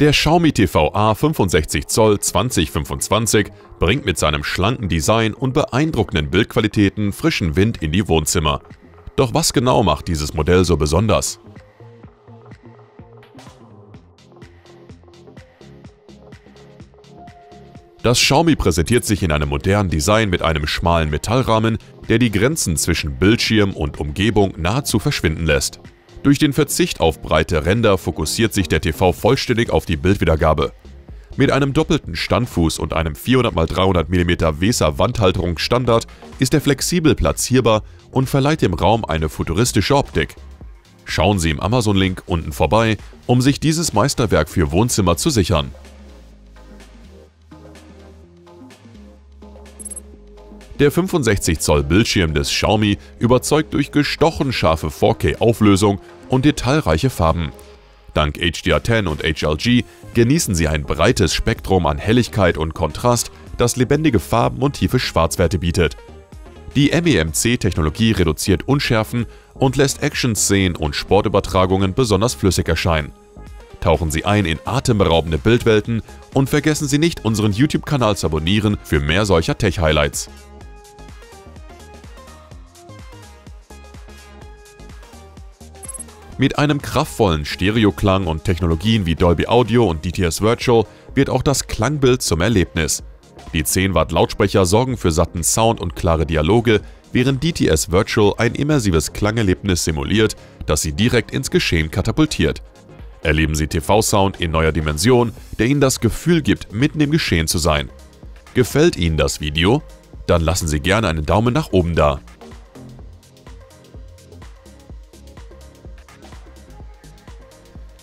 Der Xiaomi TV A 65 Zoll 2025 bringt mit seinem schlanken Design und beeindruckenden Bildqualitäten frischen Wind in die Wohnzimmer. Doch was genau macht dieses Modell so besonders? Das Xiaomi präsentiert sich in einem modernen Design mit einem schmalen Metallrahmen, der die Grenzen zwischen Bildschirm und Umgebung nahezu verschwinden lässt. Durch den Verzicht auf breite Ränder fokussiert sich der TV vollständig auf die Bildwiedergabe. Mit einem doppelten Standfuß und einem 400x300 mm Weser Wandhalterung Standard ist er flexibel platzierbar und verleiht dem Raum eine futuristische Optik. Schauen Sie im Amazon-Link unten vorbei, um sich dieses Meisterwerk für Wohnzimmer zu sichern. Der 65 Zoll Bildschirm des Xiaomi überzeugt durch gestochen scharfe 4K-Auflösung und detailreiche Farben. Dank HDR10 und HLG genießen Sie ein breites Spektrum an Helligkeit und Kontrast, das lebendige Farben und tiefe Schwarzwerte bietet. Die MEMC-Technologie reduziert Unschärfen und lässt Action-Szenen und Sportübertragungen besonders flüssig erscheinen. Tauchen Sie ein in atemberaubende Bildwelten und vergessen Sie nicht, unseren YouTube-Kanal zu abonnieren für mehr solcher Tech-Highlights. Mit einem kraftvollen Stereoklang und Technologien wie Dolby Audio und DTS Virtual wird auch das Klangbild zum Erlebnis. Die 10 Watt Lautsprecher sorgen für satten Sound und klare Dialoge, während DTS Virtual ein immersives Klangerlebnis simuliert, das Sie direkt ins Geschehen katapultiert. Erleben Sie TV-Sound in neuer Dimension, der Ihnen das Gefühl gibt, mitten im Geschehen zu sein. Gefällt Ihnen das Video? Dann lassen Sie gerne einen Daumen nach oben da.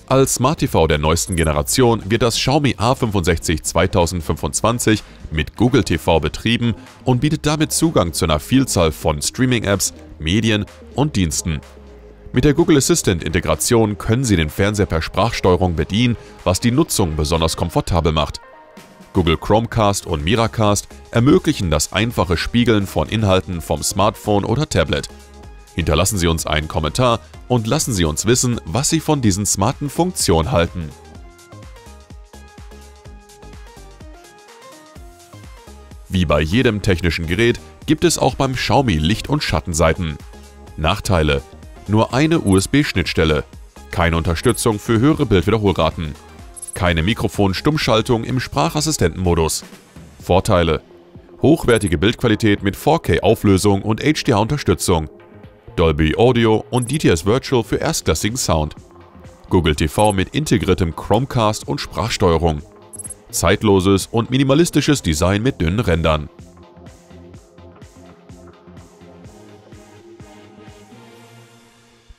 Als Smart TV der neuesten Generation wird das Xiaomi A65 2025 mit Google TV betrieben und bietet damit Zugang zu einer Vielzahl von Streaming-Apps, Medien und Diensten. Mit der Google Assistant-Integration können Sie den Fernseher per Sprachsteuerung bedienen, was die Nutzung besonders komfortabel macht. Google Chromecast und Miracast ermöglichen das einfache Spiegeln von Inhalten vom Smartphone oder Tablet. Hinterlassen Sie uns einen Kommentar und lassen Sie uns wissen, was Sie von diesen smarten Funktionen halten. Wie bei jedem technischen Gerät gibt es auch beim Xiaomi Licht- und Schattenseiten. Nachteile: Nur eine USB-Schnittstelle, keine Unterstützung für höhere Bildwiederholraten, keine Mikrofon-Stummschaltung im Sprachassistentenmodus. Vorteile: Hochwertige Bildqualität mit 4K-Auflösung und HDR-Unterstützung Dolby Audio und DTS Virtual für erstklassigen Sound. Google TV mit integriertem Chromecast und Sprachsteuerung. Zeitloses und minimalistisches Design mit dünnen Rändern.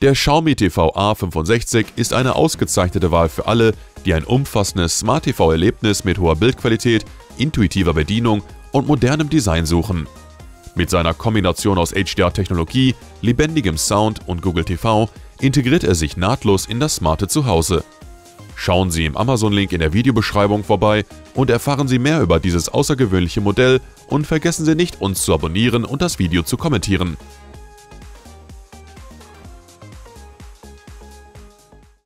Der Xiaomi TV A65 ist eine ausgezeichnete Wahl für alle, die ein umfassendes Smart TV-Erlebnis mit hoher Bildqualität, intuitiver Bedienung und modernem Design suchen. Mit seiner Kombination aus HDR-Technologie, lebendigem Sound und Google TV integriert er sich nahtlos in das smarte Zuhause. Schauen Sie im Amazon-Link in der Videobeschreibung vorbei und erfahren Sie mehr über dieses außergewöhnliche Modell und vergessen Sie nicht, uns zu abonnieren und das Video zu kommentieren.